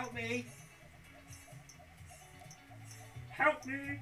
Help me! Help me!